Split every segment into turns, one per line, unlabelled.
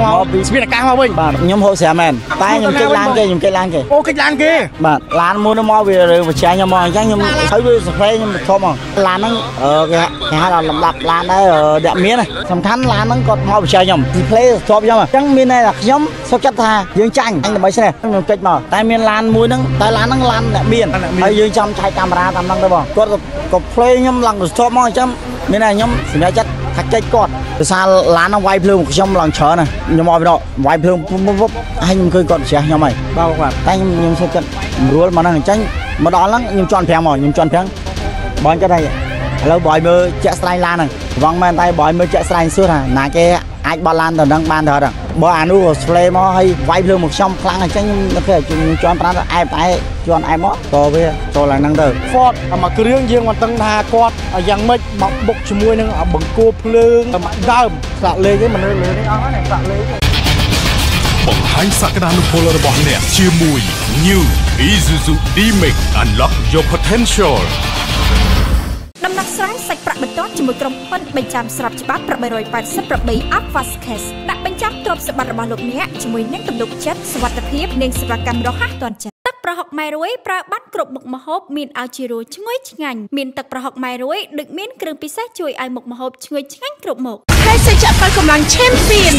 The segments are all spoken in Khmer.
មកពីស្ពានអាកាសមកវិញ
បាទខ្ញុំហូបស្រាមែនតែខ្ញុំគេចឡានគេខ្ញុំគេចឡានគេ
អូកិច្ចឡានគេ
បាទឡានមួយនោះមកវារើបច្ចាញខ្ញុំមកអញ្ចឹងខ្ញុំហើយវាស្ប្រេខ្ញុំធំមកឡានហ្នឹងអឺគេគេហៅថាលំដាប់ឡានដែរដាក់មានសំខាន់ឡានហ្នឹងគាត់មកបច្ចាញខ្ញុំ display ជាប់ខ្ញុំអញ្ចឹងមានន័យថាខ្ញុំសុខចិត្តថាយើងចាញ់អញដើម្បីស្នេះខ្ញុំកិច្ចមកតែមានឡានមួយហ្នឹងតែឡានហ្នឹងឡានអ្នកមានហើយយើងចាំឆែកកាមេរ៉ាតាមហ្នឹងទៅបងគាត់ក៏ play ខ្ញុំឡើងទៅស្ទប់មកអញ្ចឹងមានន័យខ្ញុំសម្រាប់ចិត្តថា កិច្ចគាត់ដោយសារឡានហ្នឹងវាយភ្លើងខ្ញុំឡើងច្រើនណាខ្ញុំមកពីនោះវាយភ្លើងពុបពុបហើយខ្ញុំឃើញគាត់ច្រះខ្ញុំហើយ
បាទបាទ
តែខ្ញុំខ្ញុំសុខចិត្តរួលមកហ្នឹងអញ្ចឹងមកដល់ហ្នឹងខ្ញុំជន់ប្រាំងមកខ្ញុំជន់ប្រាំងបងគាត់ថាឥឡូវបងឲ្យមើលជាក់ស្ដែងឡានហ្នឹងវងមែនតែបងឲ្យមើលជាក់ស្ដែងសួរថាណាគេ អាចបត់ឡានទៅនឹងបានទៅអត់បើអានោះស្លេមកហើយវាយភ្លើងមកខ្ញុំខ្លាំងអញ្ចឹងខ្ញុំនឹកខ្ញុំជន់ប្រាំងទៅអែបតែជន់អែបមកក៏វាចូលឡើងហ្នឹងទៅ
Ford អាមកគ្រឿងយើងមិនដឹងថាគាត់យ៉ាងម៉េចមកបុកជាមួយនឹងបង្គោលភ្លើងមកដើមស្លាកលេខឯងមិនលើលើនេះអស់ហើយស្លាកលេខ
បង្ហាញសក្តានុពលរបស់អ្នកជាមួយ New Isuzu D-Max Unlock your potential
ដំណោះស្រាយសាច់ប្រាក់បន្ទាន់ជាមួយក្រុមហ៊ុនបញ្ចាំស្រាប់ច្បាប់888 Aquas Case ដាក់បញ្ចាំទ្រព្យសម្បត្តិរបស់លោកអ្នកជាមួយនឹងទំនុកចិត្តសុវត្ថិភាពនិងសេវាកម្មរហ័សទាន់ចិត្តទឹកប្រហុកម៉ែរួយប្រើបានគ្រប់មុខម្ហូបមានឲ្យជារសឈ្ងុយឆ្ងាញ់មានទឹកប្រហុកម៉ែរួយដូចមានគ្រឿងពិសេសជួយឲ្យមុខម្ហូបឈ្ងុយឆ្ងាញ់គ្រប់មុខ
ហើយសាច់ចាក់ប៉ាកម្លាំងឆេមពីន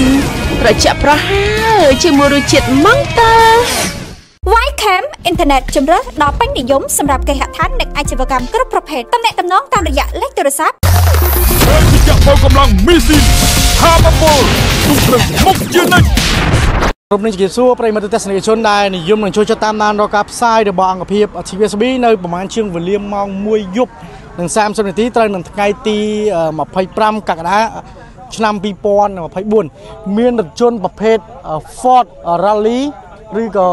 ត្រជាក់ប្រហើរជាមួយរសជាតិម៉ង់តា
Ycam អ៊ីនធឺណិតជំរើសដ៏ពេញនិយមសម្រាប់គេហដ្ឋាននិងអាជីវកម្មគ្រប់ប្រភេទតំណែងតំណងតាមរយៈលេខទូរស័ព្ទ
វិជ្ជាបោកម្លាំងមីស៊ីនថាបពលទុកព្រឹងមុខជានិច្ច
គ្រប់នេះជាសួរប្រិយមិត្តទស្សនិកជនដែលនិយមនឹងចូលចិត្តតាមដានរកការផ្សាយរបស់អង្គភាព TVSB នៅប្រហែលជាងវេលាម៉ោង1យប់និង30នាទីត្រូវនឹងថ្ងៃទី25កក្កដាឆ្នាំ2024មានរថយន្តប្រភេទ Ford Rally ឬក៏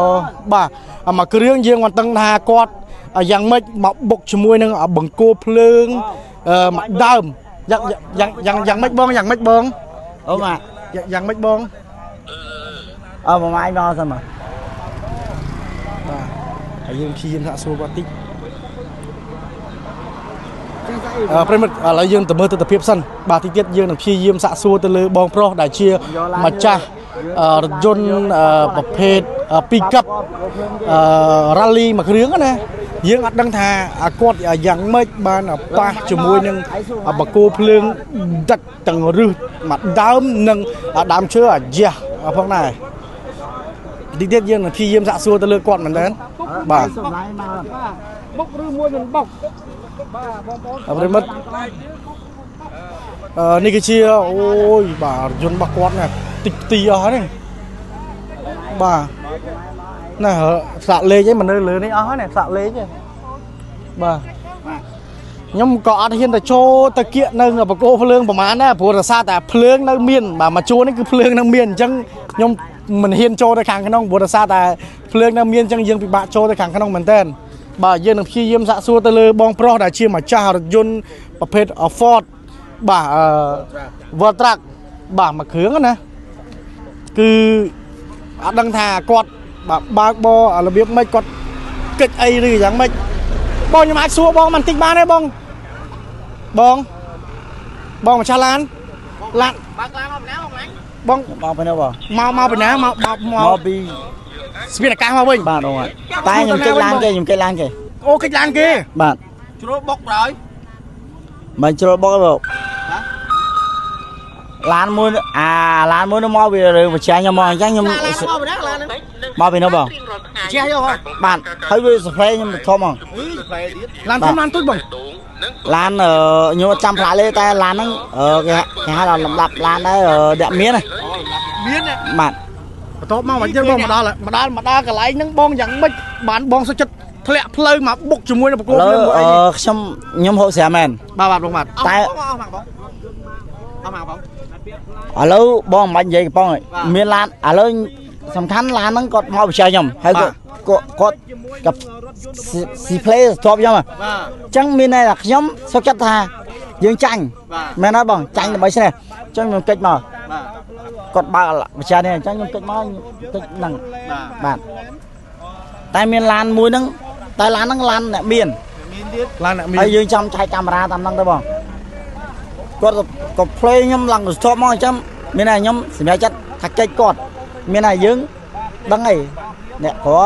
បាទអាមកគ្រឿងយើងមិនដឹងថាគាត់យ៉ាងម៉េចមកបុកជាមួយនឹងបង្គោលភ្លើងអឺមកដើមយ៉ាងយ៉ាងយ៉ាងយ៉ាងម៉េចបងយ៉ាងម៉េចបង
អូម៉ា
យ៉ាងយ៉ាងម៉េចបង
អើម៉ាយមកសិនមក
បាទហើយយើងព្យាយាមសាកសួរគាត់តិចអឺប្រិមិត្តឥឡូវយើងទៅមើលទស្សនវិជ្ជាសិនបាទតិចទៀតយើងនឹងព្យាយាមសាកសួរទៅលើបងប្រុសដែលជាម្ចាស់អឺ រថយន្តអឺប្រភេទ pick-up អឺ rally មួយគ្រឿងណាយើងអត់ដឹងថាអាគាត់យ៉ាងម៉េចបានប៉ះជាមួយនឹងបង្គោលភ្លើងដឹកទាំងរឹសមកដើមនិងដើមឈើអាយ៉ាផងដែរតិចទៀតយើងនឹងព្យាយាមសាកសួរទៅលើគាត់មែនទេបាទ
សម្លាញ់មក
បុកឬមួយមិនបុកបាទបងប្អូនប្រិមិត្តអឺ នេះគឺជាអូយបាទយន្តរបស់គាត់ណាតិចទីអស់ហ្នឹងបាទណែសាក់លេខឯងមិននៅលើនេះអស់ហើយណែសាក់លេខឯងបាទខ្ញុំក៏អត់ហ៊ានទៅចូលទៅគៀកនៅបកគោភ្លើងប្រហែលដែរព្រោះរសារតែភ្លើងនៅមានបាទមកជួរនេះគឺភ្លើងនៅមានអញ្ចឹងខ្ញុំមិនហ៊ានចូលទៅខាងក្នុងព្រោះរសារតែភ្លើងនៅមានអញ្ចឹងយើងពិបាកចូលទៅខាងក្នុងមែនតើបាទយើងនឹងព្យាយាមសាកសួរទៅលើបងប្រុសដែលជាម្ចាស់រថយន្តប្រភេទ Ford បាទអឺ Voltrac បាទមួយគ្រឿងហ្នឹងណាគឺអត់ដឹងថាគាត់បាទបើកបររបៀបម៉េចគាត់កិច្ចអីឬយ៉ាងម៉េចបងខ្ញុំអាចសួរបងបន្តិចបានទេបងបងបងម្ចាស់ឡានឡានបើកឡានមកពីណាបង
មកពីនោះបង
មកមកពីណាមកមកម
មក
ក
ពី
ស្ពានអាកាសមកវិញ
បាទបងតែខ្ញុំគេចឡានគេខ្ញុំគេចឡានគេ
អូកិច្ចឡានគេ
បាទ
ជ្រុលបុកប្រហើយ
មិនជ្រុលបុកទេបង ឡានមួយអាឡានមួយនោះមកវារើបច្ចាញខ្ញុំមកអញ្ចឹងខ្ញុំ
ឡានមកពីណាឡានហ្នឹង
មកពីនោះបង
ជះយកហ៎
បាទហើយវាស្ប្រេខ្ញុំធំហ្មង
ឡានធំឡានទូចបង
ឡានអឺខ្ញុំអត់ចាំផ្លាកលេខតែឡានហ្នឹងអឺគេហៅគេហៅថាលំដាប់ឡានដែរអឺដាក់មានណា
មាន
បាទ
បន្ទាប់មកមកយើងបងមកដល់មកដល់មកដល់កន្លែងហ្នឹងបងយ៉ាងម៉េចបានបងសុខចិត្តធ្លាក់ផ្លូវមកបុកជាមួយនឹងបកគោ
ឥឡូ
ភ្លើ
វ
ងមក
អ
អីឺ
ខ្ញុំខ្ញុំហូបស្រាមែន
បាទបាទបងបាទ
តែ
អស់មកបងអស់មកបង
ឥឡូវបងមិនបាច់និយាយកំប៉ុងទេមានឡានឥឡូវសំខាន់ឡានហ្នឹងគាត់មកបច្ចាញខ្ញុំហើយគាត់គាត់គាត់กับស៊ីផ្លេស្ទប់ខ្ញុំហ៎
បាទ
អញ្ចឹងមានន័យថាខ្ញុំសុខចិត្តថាយើងចាញ់
បាទ
មែនហើយបងចាញ់ដើម្បីស្នេះអញ្ចឹងខ្ញុំកិច្ចមក
បាទ
គាត់បើកបច្ចានេះអញ្ចឹងខ្ញុំកិច្ចមកកិច្ចហ្នឹង
បាទ
បាទតែមានឡានមួយហ្នឹងតែឡានហ្នឹងឡានអ្នកមាន
មានទៀតឡានអ្នកមាន
ហើយយើងចាំឆែកកាមេរ៉ាតាមហ្នឹងទៅបង គាត់ក៏ play ខ្ញុំឡើងទៅស្ទប់មកអញ្ចឹងមានតែខ្ញុំសម្រាប់ចិត្តថាកិច្ចគាត់មានតែយើងដឹងអីអ្នកព្រោះ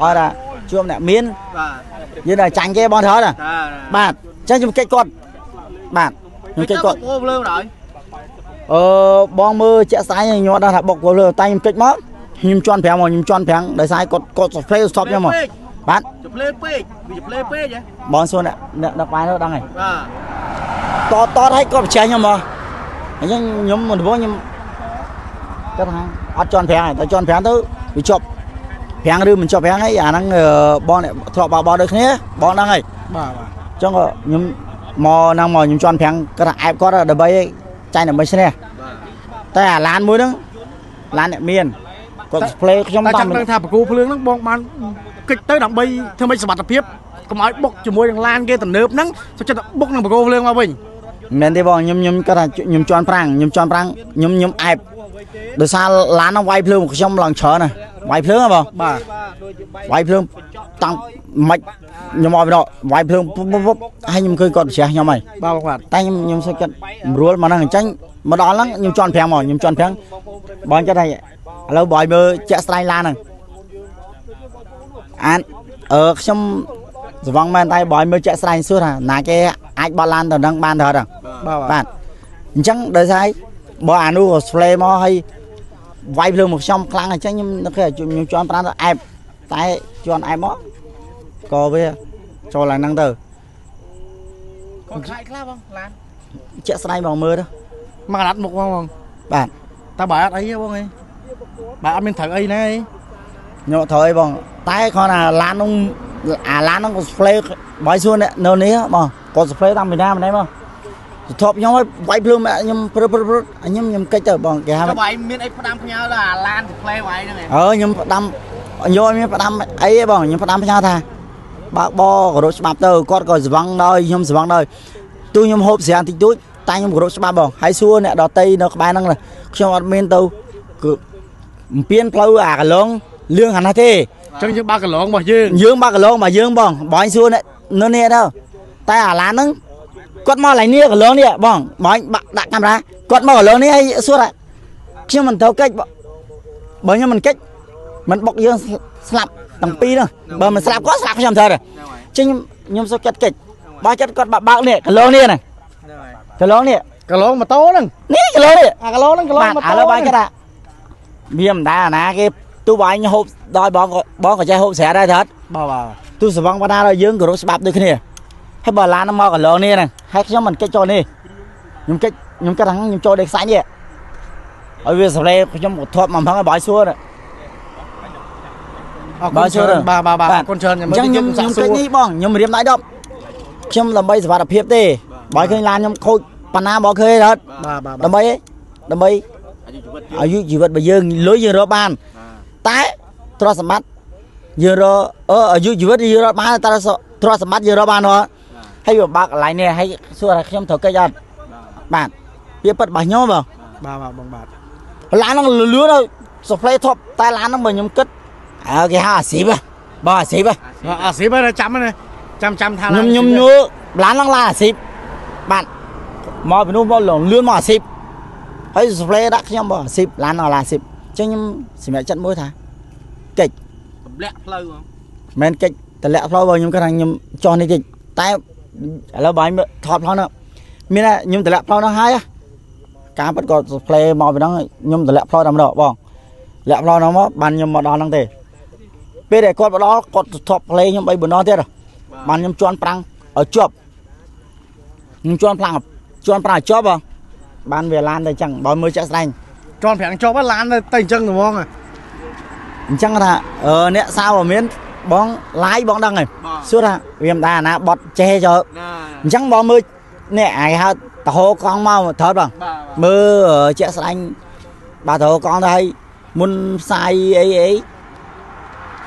អត់ថាជួបអ្នកមាន
បាទ
យើងតែចាញ់គេបងថតណា
តា
បាទអញ្ចឹងខ្ញុំកិច្ចគាត់បាទខ្ញុំកិច្ចគាត់
អូភ្លើងដល់
អឺបងមើលជាក់ស្ដែងខ្ញុំអត់ដឹងថាបុកគាត់លើតែខ្ញុំកិច្ចមកខ្ញុំជន់ប្រាំងមកខ្ញុំជន់ប្រាំងដោយសារគាត់គាត់ spray stop ខ្ញុំមកបាទ
ជប្លេពេកវាជប្លេពេកហ៎
បងសួរអ្នកអ្នកដឹកបាយនោះដឹងហើយ
បាទ
តតតឲ្យគាត់បញ្ចេញខ្ញុំមកអញ្ចឹងខ្ញុំមុនដំបូងខ្ញុំគាត់ថាអត់ជន់ប្រាំងហើយតែជន់ប្រាំងទៅវាជាប់ប្រាំងឬមិនជាប់ប្រាំងហើយអាហ្នឹងអឺបងអ្នកធ្លាប់បោកបោកដូចគ្នាបងដឹងហើយ
បាទបាទ
អញ្ចឹងក៏ខ្ញុំមកហ្នឹងមកខ្ញុំជន់ប្រាំងគាត់ថាអែបគាត់ដើម្បីចាញ់ដើម្បីឈ្នះតែអាឡានមួយហ្នឹងឡានអ្នកមានគាត់ display ខ្ញុំ
តែ
តា
ចាំំដឹងថាបកគោភ្លើងហ្នឹងបងបានគិតទៅដើម្បីធ្វើម៉េចសមត្ថភាព កុំឲ្យបុកជាមួយនឹងឡានគេទំនើបហ្នឹងសុខចិត្តតែបុកនឹងបកគោភ្លើងមកវិញ
មិនមែនទេបងខ្ញុំខ្ញុំគាត់ថាខ្ញុំជន់ប្រាំងខ្ញុំជន់ប្រាំងខ្ញុំខ្ញុំអែបដោយសារឡានហ្នឹងវាយភ្លើងមកខ្ញុំឡើងច្រើនណាវាយភ្លើងហ៎បង
បាទ
វាយភ្លើងតាំងមិនខ្ញុំមកពីនោះវាយភ្លើងពុបពុបពុបហើយខ្ញុំឃើញគាត់ប្រជះខ្ញុំហើយ
បាទបាទ
តែខ្ញុំខ្ញុំសុខចិត្តរួលមកហ្នឹងអញ្ចឹងមកដល់ហ្នឹងខ្ញុំជន់ប្រាំងមកខ្ញុំជន់ប្រាំងបងចិត្តថាឥឡូវបើឲ្យមើលជាក់ស្ដែងឡានហ្នឹងអានអឺខ្ញុំ ស្វងមែនតែបើឲ្យមើលជាក់ស្ដែងសួរថាណាគេអាចបត់ឡានទៅនឹងបានទៅអត់ហ្នឹង
បាទបាទ
បាទអញ្ចឹងដោយសារបើអានោះ display មកហើយវាយភ្លើងមកខ្ញុំខ្លាំងអញ្ចឹងខ្ញុំនឹកឃើញខ្ញុំជន់ប្រាំទៅអែបតែជន់អែបមកក៏វាចូលឡើងហ្នឹងទៅ
គាត់ខ្លាចខ្លះបងឡាន
ជាក់ស្ដែងបងមើលទៅ
មកកណាត់មុខបងបង
បាទ
តែបើអត់អីទេបងអីបើអត់មានត្រូវអីណាអី
ខ្ញុំអត់ត្រូវអីបងតែគ្រាន់តែឡាននោះ អាឡាននោះក៏ display បើឲ្យសួរអ្នកនៅនេះបងក៏ display តាមពីណាម្នេះបងទៅធប់ខ្ញុំឲ្យវាយភ្លើងមកខ្ញុំព្រឹបព្រឹបព្រឹបខ្ញុំខ្ញុំកិច្ចទៅបងគេហៅ
ចាំបាយមានអីផ្ដាំផ្ញើទៅអាឡានជប្លេវាយហ្នឹងឯង
អើខ្ញុំផ្ដាំយកឲ្យមានផ្ដាំអីទេបងខ្ញុំផ្ដាំផ្ញើថាបើកបគោរពច្បាប់ទៅគាត់ក៏ស្វឹងដោយខ្ញុំស្វឹងដោយទូខ្ញុំហូបស្រាំតិចតួចតែខ្ញុំគោរពច្បាប់បងហើយសួរអ្នកដតីនៅក្បែរហ្នឹងណាខ្ញុំអត់មានទៅគឺអំពៀនផ្លូវអាកន្លងលឿងអាណាទេ
អញ្ចឹងយើងបើកកន្លងរបស់យើង
យើងបើកកន្លងមកយើងបងបងសួរអ្នកនៅនេះទៅតែអាឡានហ្នឹងគាត់មកឡើងនេះកន្លងនេះបងបងបាក់ដាក់កាមេរ៉ាគាត់មកកន្លងនេះហើយសួរថាខ្ញុំមិនត្រូវកិច្ចបងបើខ្ញុំមិនកិច្ចមិនបុកយើងស្លាប់ទាំងពីរហ្នឹងបើមិនស្លាប់គាត់ស្លាប់ខ្ញុំត្រូវទេចឹងខ្ញុំខ្ញុំសុខចិត្តកិច្ចបើចិត្តគាត់បាក់បើកនេះកន្លងនេះណាកន្លងនេះ
កន្លងម៉ូតូហ្នឹង
នេះកន្លងនេះ
អាកន្លងហ្នឹងកន្លង
បាទ
ម៉ូ
ឥ
តូ
ឡូវបងគាត់ថាវាមិនដែរអាណាគេ ទូបងហូបដល់បងក៏បងក៏ចេះហូបស្រាដែរថាត់
បាទបាទ
ទូសវងបណ្ដាដល់យើងគោរពច្បាប់ដូចគ្នាហើយបើឡានមកកន្លងនេះហ្នឹងហើយខ្ញុំមិនកិច្ចចូលនេះខ្ញុំកិច្ចខ្ញុំគិតថាខ្ញុំចូលដេកខ្សាច់នេះឲ្យវាសម្លេខ្ញុំក៏ធាត់មកផងឲ្យបើឲ្យសួរ
អរគុណច្រើនបាទបាទបាទអរគុណច្រើន
អញ្ចឹងខ្ញុំខ្ញុំកិច្ចនេះបងខ្ញុំរៀមដៃ10ខ្ញុំដើម្បីសុវត្ថិភាពទេបើឃើញឡានខ្ញុំខូចបណ្ណាបើឃើញអត់
បាទបាទ
ដើម្បីដើម្បី
អាយុជីវិត
អាយុជីវិតរបស់យើងលុយយើងរកបាន តែទ្រព្យសម្បត្តិយើងរកអឺអាយុជីវិតយើងរកបានតែទ្រព្យសម្បត្តិយើងរកបានអត់ហើយវាបាក់កន្លែងនេះហើយសួរថាខ្ញុំត្រូវកិច្ចអត់បាទវាពិតរបស់ខ្ញុំបង
បាទបាទបងបាទ
ឡានហ្នឹងលឿនទៅ supply top តែឡានហ្នឹងបើខ្ញុំគិតអើគេហៅអាស៊ីបបងអាស៊ីប
អាស៊ីបហើយចាំណាចាំចាំថា
ខ្ញុំខ្ញុំញួរឡានហ្នឹងឡានអាស៊ីបបាទមកពីនោះមកលឿនមកអាស៊ីបហើយ supply ដាក់ខ្ញុំបងអាស៊ីបឡានហ្នឹងឡានអាស៊ីបអញ្ចឹងខ្ញុំសម្រាប់ចិត្តមួយថា
ទម្លាក់ផ្លូវហ្មង
មិនមែនកិច្ចតម្លាក់ផ្លូវបើខ្ញុំគាត់ថាខ្ញុំចោះនេះតិចតែឥឡូវបើខ្ញុំថតផ្លូវហ្នឹងមានតែខ្ញុំតម្លាក់ផ្លូវហ្នឹងហើយហ៎ការពិតក៏ play មកពីហ្នឹងខ្ញុំតម្លាក់ផ្លូវតែម្ដងបងលាក់ផ្លូវហ្នឹងមកបានខ្ញុំមកដល់ហ្នឹងទេពេលដែលគាត់មកដល់គាត់ថប់ play ខ្ញុំ3 4ដងទៀតហ៎បានខ្ញុំជន់ប្រាំងឲ្យជាប់ខ្ញុំជន់ប្រាំងជន់ប្រាំងឲ្យជាប់ហ៎បានវាឡានទៅអញ្ចឹងបើមើលចាក់ស្ដែង
ជន់ប្រាំងជាប់ហើយឡានទៅអញ្ចឹងទៅហ្មង
អញ្ចឹងថាអឺអ្នកសាវមានបងឡាយបងដឹងហើយ
បាទ
សួរថាវាមិនដែរអាណាបត់ចេះចោ
ណា
អញ្ចឹងបងមើលនេះអាយហៅតហោកង់មកថតបង
បាទ
មើលជាក់ស្ដែងបាទតហោកង់ទៅហើយមុនផ្សាយអីអី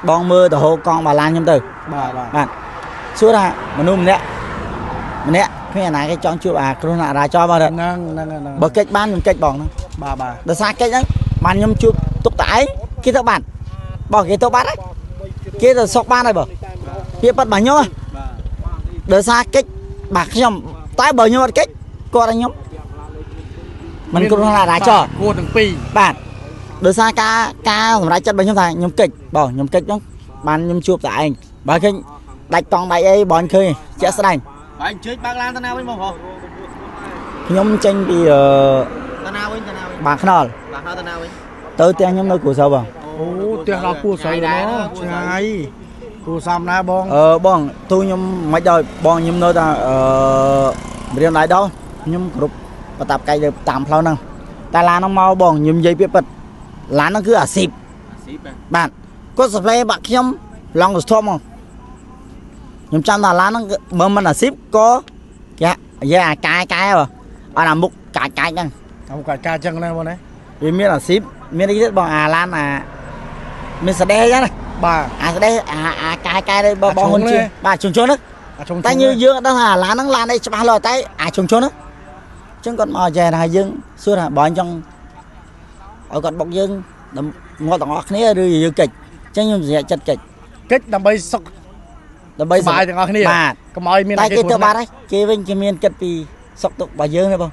បងមើលតហោកង់បាឡានខ្ញុំទៅ
បាទបាទ
បាទសួរថាមនុស្សម្នាក់ម្នាក់គ្មានអាណាគេចង់ជួបអាគ្រោះថ្នាក់ចរាចរណ៍បងទៅ
ហ្នឹងហ្នឹងហ្នឹង
បើកិច្ចបានខ្ញុំកិច្ចបងហ្នឹង
បាទបាទ
ដោយសារកិច្ចហ្នឹងបានខ្ញុំជួបទុកតែឯងគេទៅបានបងគេទៅបានហើយគេទៅសុកបានហើយបងពាក្យប៉ាត់របស់ខ្ញុំហ៎
បាទ
ដោយសារកិច្ចបាទខ្ញុំតែបើខ្ញុំអត់កិច្ចគាត់ឲ្យខ្ញុំមិនគ្រោះថ្នាក់ចរាចរណ៍
គួរទាំងពីរ
បាទដោយសារការការសម្រេចចិត្តរបស់ខ្ញុំថាខ្ញុំកិច្ចបងខ្ញុំកិច្ចហ្នឹងបានខ្ញុំជួបតែឯងបើឃើញដាច់តង់ដាច់អីបងឃើញជាក់ស្ដែង
បាយអញ្ជើញបើកឡានតាណាវិញបងប្រុស
ខ្ញុំចេញពីអឺ
តា ណាវិញតាណាវិញ
បាងខ្នល់
បាទហៅតាណាវិញ
ទៅផ្ទះខ្ញុំនៅគ្រូសៅបង
អូផ្ទះដល់គួរស្រីដែរឆ្ងាយគួរសំណាបង
អឺបងទូខ្ញុំមិនដល់បងខ្ញុំនៅតែអឺរៀនដៃដល់ខ្ញុំគ្រប់ប្រតាប់កាយទៅតាមផ្លូវហ្នឹងតែឡានហ្នឹងមកបងខ្ញុំនិយាយពាក្យពិតឡានហ្នឹងគឺអាស៊ីប
ស៊ីប
បាទគាត់សប្លេបាក់ខ្ញុំឡងទៅធំមកខ្ញុំចាំថាឡានហ្នឹងមើលមិនអាស៊ីបក៏គេនិយាយអាកាយកាយអត់អាមុខកាយកាយហ្នឹង
តាមកាច់ការចឹងណាបងណា
វាមានអាស៊ីបមានអីទៀតបងអាឡានអាមានសដេអញ្ចឹងណា
បាទ
អាសដេអាអាកាយកាយនេះបង
អា
បង
ជ្រុង
ហ៊ុនជា
នេះ
បាទជុំជុំហ្នឹង
អាចុង
តែយើងយើងអត់ដឹងថាអាឡានហ្នឹងឡានអីច្បាស់លាស់តែអាជុំជុំហ្នឹងអញ្ចឹងគាត់មកចែថាយើងសួរថាបើអញ្ចឹងឲ្យគាត់បុកយើងដល់ងាប់ទាំងអស់គ្នាឬយើងកិច្ចអញ្ចឹងខ្ញុំសម្រេចចិត្តកិច្ច
កិច្ចដើម្បីសុខ
ដើម្បី
សប្បាយទាំងអស់គ្នា
បាទ
កុំឲ្យមាន
តែគេទៅ
គ្រោះថ្បានាក់
ត់ហើយគេវិញគេមានគិតពីសុខទុក្ខរបស់យើងទេបង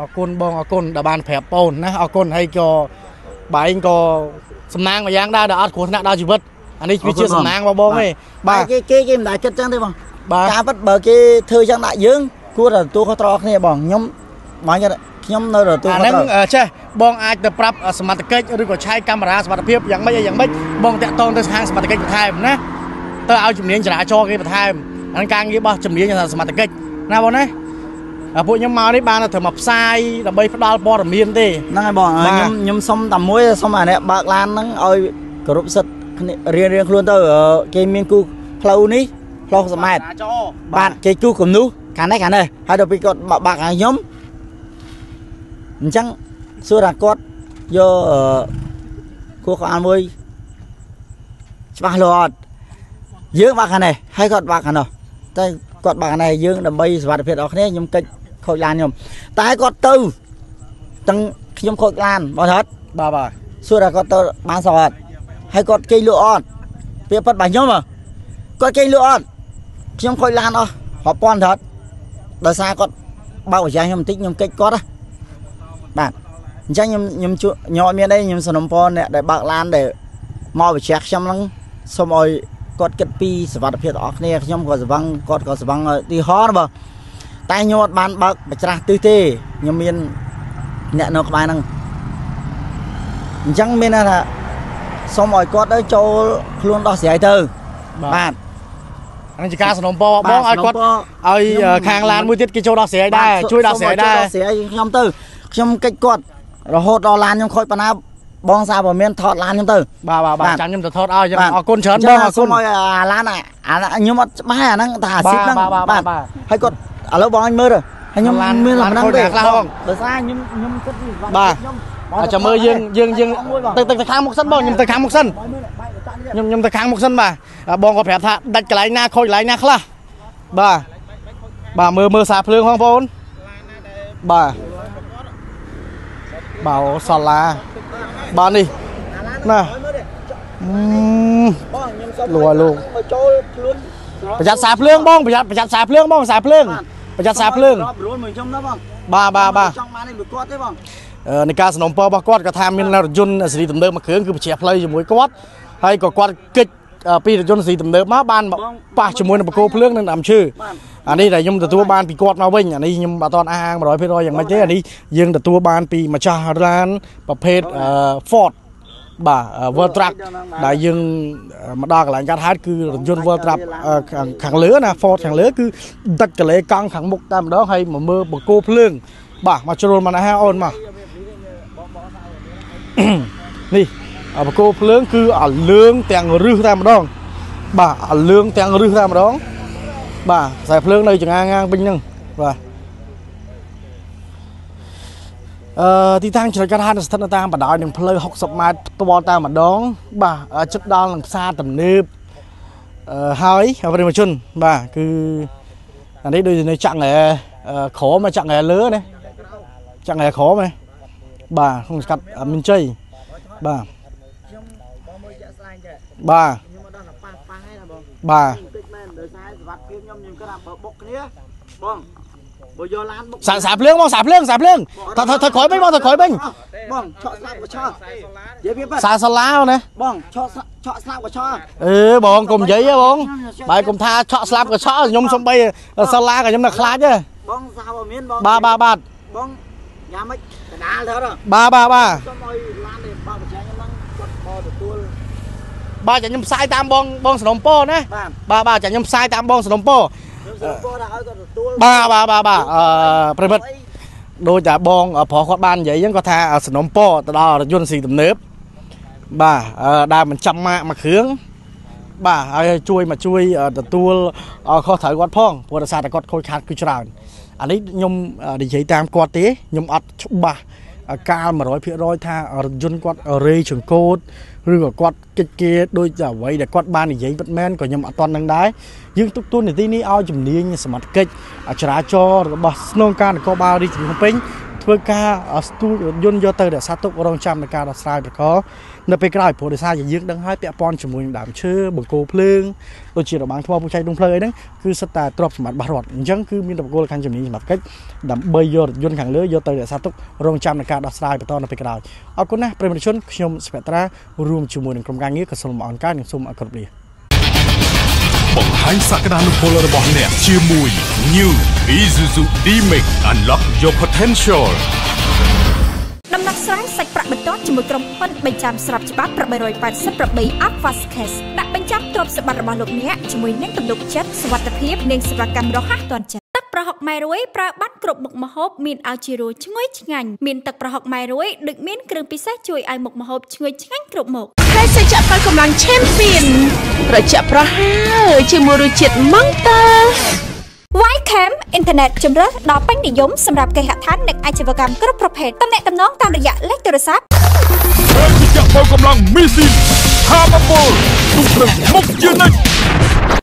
អរគុណបងអរគុណដែលបានប្រាប់បងណាអរគុណហើយក៏បែងក៏សំណាងមួយយ៉ាងដែរដែលអត់គ្រោះថ្នាក់ដល់ជីវិតអានេះវាជាសំណាងរបស់បងទេ
បា
បាទ
ទគេគេគេមិនដែលគិតចឹងទេបង
បាទ
ការពិតបើគេធ្វើចឹងដាក់យើងគួរតែទទួលខុសត្រូវគ្នាបងខ្ញុំមកចឹងខ្ញុំនៅតែទទួល
អា
ខុស
ហ្នឹង
ត្រូវ
អឺចេះបងអាចទៅប្រាប់សមត្ថកិច្ចឬក៏ឆែកកាមេរ៉ាសមត្ថភាពយ៉ាងម៉េចអីយ៉ាងម៉េចបងតាក់ទងទៅខាងសមត្ថកិច្ចបន្ថែមណាទៅឲ្យជំនាញចរាចរណ៍គេបន្ថែមអាហ្នឹងការងាររបស់ជំនាញសមត្ថកិច្ចណាបងណាអា ពួកខ្ញុំមកនេះបានតែត្រូវមកផ្សាយដើម្បីផ្ដល់ព័ត៌មានទេ
ហ្នឹងហើយបង
បាទ
ខ្ញុំខ្ញុំសុំតែមួយសុំអាអ្នកបើកឡានហ្នឹងឲ្យគោរពសិទ្ធិគ្នារៀងរៀងខ្លួនទៅអឺគេមានគូផ្លូវនេះផ្លូវសម្អាត
ចរាចរណ៍
បាទគេគូគំនូសខាងនេះខាងនេះហើយដល់ពេលគាត់បើកបាក់ឲ្យខ្ញុំអញ្ចឹងសួរថាគាត់យកអឺគួរក្បាលមួយច្បាស់លាស់អត់យើងបាក់ខាងនេះហើយគាត់បាក់ខាងនោះតែគាត់បាក់ខាងនេះយើងដើម្បីសុវត្ថិភាពរបស់គ្នាខ្ញុំកិច្ច ខូចឡានខ្ញុំតែគាត់ទៅទាំងខ្ញុំខូចឡានបងថាត់
បាទបាទ
សួរថាគាត់ទៅបានសោះអត់ហើយគាត់គេងលក់អត់ពាក្យប៉ັດរបស់ខ្ញុំហ៎គាត់គេងលក់អត់ខ្ញុំខូចឡានអស់រាប់ពាន់ទៅអត់ដោយសារគាត់បើកប្រចាំខ្ញុំបន្តិចខ្ញុំកិច្ចគាត់ណាបាទអញ្ចឹងខ្ញុំខ្ញុំជួខ្ញុំអត់មានអីខ្ញុំសនំពរអ្នកដែលបើកឡានដែលមកបញ្ជាក់ខ្ញុំហ្នឹងសូមឲ្យគាត់គិតពីសុវត្ថិភាពរបស់គ្នាខ្ញុំក៏ស្វឹងគាត់ក៏ស្វឹងឧទាហរណ៍ណាបង តែខ្ញុំអត់បានបើកបច្រាស់ទិសទេខ្ញុំមានអ្នកនៅក្បែរហ្នឹងអញ្ចឹងមានន័យថាសូមឲ្យគាត់ទៅចូលខ្លួនដោះស្រាយទៅបាទ
អានេះជាការสนំពរបងឲ្យគាត់ឲ្យខាងឡានមួយទៀតគេចូលដោះស្រាយដែរជួយដោះស្រាយដែរ
ដោះស្រាយខ្ញុំទៅខ្ញុំកិច្ចគាត់រហូតដល់ឡានខ្ញុំខូចប៉ុណ្ណាបងសារព័ត៌មានថតឡានខ្ញុំទៅ
បាទបាទបា
បាទ
ទចាំខ្ញុំទៅថតឲ្យចឹង
បាទ
អរគុណច្រើន
អញ្បចឹ
ងអរគុណ
សូមឲ្យអាឡានអាអាឡានខ្ញុំអត់ច្បាស់អាហ្នឹងថាអាស៊ីបហ្នឹង
បាទបាទបាទបាទ
ហើយគាត់ ឥឡូវបងឲ្យមើលទៅហើយខ្ញុំ
ឡាន
មាន
ឡាន
ប៉ុណ្ណឹង
ខូច
ទេ
ខ្លះបង
ដោយសារខ្ញុំខ្ញុំគិតពី
បាទ
ខ្ញុំ
អត់ចាំមើលយើងយើងយើងទៅទៅទៅខាងមុខសិនបងខ្ញុំទៅខាងមុខសិនខ្ញុំខ្ញុំទៅខាងមុខសិនបាទអាបងក៏ប្រាប់ថាដាច់កន្លែងណាខូចកន្លែងណាខ្លះបាទបាទមើលមើលសារភ្លើងផងបងប្អូនបាទបាទអូសាឡាបាទនេះណាអឺ
បងខ្ញុំសូម
លោកលោក
ឲ្យចូលខ្លួន
ប្រយ័ត្នសារភ្លើងបងប្រយ័ត្នប្រយ័ត្នសារភ្លើងបងសារភ្លើងប្រយ័ត្នសារភ្លើង
រាប់រួលមួយខ្ញុំណាបង
បាទបាទបាទ
ចង់បាននេះលួចគាត់ទេបង
អឺនៃការสนំពររបស់គាត់ក៏ថាមានរថយន្តសេរីទំនើបមួយគ្រឿងគឺបញ្ជាផ្លូវជាមួយគាត់ហើយក៏គាត់គិតអឺពីរថយន្តសេរីទំនើបមកបានប៉ះជាមួយនឹងបកគោភ្លើងនិងដើមឈើអានេះដែលខ្ញុំទទួលបានពីគាត់មកវិញអានេះខ្ញុំអត់តអះអាង100%យ៉ាងម៉េចទេអានេះយើងទទួលបានពីម្ចាស់ឡានប្រភេទអឺ Ford បាទ World Truck ដែលយើងមកដល់កន្លែងកាត់ហេតុគឺរថយន្ត World Truck អឺខាងខាងលើណា Ford ខាងលើគឺដឹកកលេកង់ខាងមុខតែម្ដងហើយមកមើលបកគោភ្លើង បាទមកជ្រុលមកណាហ่าអូនមកនេះអាបកគោភ្លើងគឺអាលឿងទាំងរឹសតែម្ដង បាទអាលឿងទាំងរឹសតែម្ដង បាទខ្សែភ្លើងនៅចង្អាងាងវិញហ្នឹងបាទ អឺទីតាំងចំណុចកាត់ហានស្ថិតនៅតាមបណ្ដោយនឹងផ្លូវ60ម៉ែត្រផ្ទាល់តែម្ដង បាទជិតដល់នឹងផ្សារទំនើបអឺហើយប្រិយជន បាទគឺអានេះដូចនៅចាក់ងែអឺក្រមចាក់ងែលើណាចាក់ងែក្រមណាបាទក្នុងសង្កាត់មានជ័យបាទ
ខ្ញុំបងមើលជាក់ស្ដែងចេះ
បាទ
ខ្ញុំអត់ដឹងថាប៉ះប៉ះឯណាបង
បាទ
តិចមែនដោយសារសុវត្ថិភាពខ្ញុំខ្ញុំគិតថាបើបុកគ្នាបង បើយកឡានបុក
សាសាភ្លើងបងសាភ្លើងសាភ្លើងថាថាក្រោយបេញបងថាក្រោយបេញ
បងឆក់ស្លាប់ក៏ឆក់និយាយវាប៉ា
សាសាឡាណា
បងឆក់ស្លាប់ឆក់ស្លាប់ក៏ឆក់
អឺបងកុំនិយាយហ៎បងបែរកុំថាឆក់ស្លាប់ក៏ឆក់ខ្ញុំសំបីសាឡាក៏ខ្ញុំនៅខ្លាចទេ
បងសាវមានបង
បាទបាទបាទ
បងញ៉ាំមិនកណ្ដាលទៅដល់
បាទបាទបាទ
សុំឲ្យឡាននេះបើបញ្ជាខ្ញុំហ្នឹងគាត់បទទួល
បាទចាខ្ញុំផ្សាយតាមបងបងសនំពោណា
បាទ
បាទបាទចាខ្ញុំផ្សាយតាមបងសនំពោ
ខ្ញុំសុំពោថាឲ្យគាត់ទទួល
បាទបាទបាទបាទអឺប្រិមិត្តដូចតែបងប្រុសគាត់បាននិយាយអញ្ចឹងគាត់ថាសនំពោទៅដល់រថយន្តស៊ីទំនើបបាទអឺដែលមិនចាំម៉ាកមួយគ្រឿងបាទហើយជួយមកជួយទទួលខុសត្រូវគាត់ផងព្រោះដោយសារតែគាត់ខូចខាតគឺច្រើនអានេះខ្ញុំនិយាយតាមគាត់ទេខ្ញុំអត់ច្បាស់កាល100%ថារថយន្តគាត់រេចង្កូត ឬក៏គាត់កិច្ចគេដូចតែអ្វីដែលគាត់បាននិយាយពិតមែនក៏ខ្ញុំអត់តន់នឹងដែរយើងទុកទូនីតិនេះឲ្យជំនាញសមត្ថកិច្ចចរាចរណ៍របស់ស្នងការនគរបាលរាជធានីភ្នំពេញធ្វើការស្ទូចរថយន្តយកទៅរក្សាទុករងចាំនៃការដោះស្រាយប្រកប នៅពេលក្រោយព្រោះដោយសារយើងដឹងហើយពាក់ព័ន្ធជាមួយនឹងដើមឈើបង្គោលភ្លើងដូចជារបាំងថ្មពុះចៃដុងភ្លើងអីហ្នឹងគឺសិតតែទ្រព្យសម្បត្តិរបស់រដ្ឋអញ្ចឹងគឺមានតបគោលខាងជំនាញសមត្ថកិច្ចដើម្បីយករថយន្តខាងលើយកទៅរក្សាទុករងចាំនៃការដោះស្រាយបន្តនៅពេលក្រោយអរគុណណាស់ប្រិយមិត្តជនខ្ញុំស្វត្រារួមជាមួយនឹងក្រុមការងារក៏សូមអរគុណនិងសូមអរគុណលា
បង្ហាញសក្តានុពលរបស់អ្នកជាមួយ New Isuzu D-Max Unlock your potential
ដំណោះ ស្រាយសាច់ប្រាក់បន្ទាន់ជាមួយក្រុមហ៊ុនបញ្ចាំស្របច្បាប់888 Advance Cash ដាក់បញ្ចាំទ្រព្យសម្បត្តិរបស់លោកអ្នកជាមួយនឹងទំនុកចិត្តសុវត្ថិភាពនិងសេវាកម្មរហ័សទាន់ចិត្តទឹកប្រហុកម៉ែរួយប្រើបានគ្រប់មុខម្ហូបមានឲ្យជារសឈ្ងុយឆ្ងាញ់មានទឹកប្រហុកម៉ែរួយដូចមានគ្រឿងពិសេសជួយឲ្យមុខម្ហូបឈ្ងុយឆ្ងាញ់គ្រប់មុខ
ភេសជ្ជៈប៉ាល់កម្លាំងឆេមពីនត្រជាក់ប្រហើរជាមួយរសជាតិម៉ង់តា
Ycam អ៊ីនធឺណិតជំរើសដ៏ពេញនិយមសម្រាប់គេហដ្ឋាននិងអាជីវកម្មគ្រប់ប្រភេទទំនាក់ទំនងតាមរយៈលេខទូរស័ព្ទ
ហើយជាបោកម្លាំងមីស៊ីនហាមពលទុកព្រឹងមុខជានិច្ច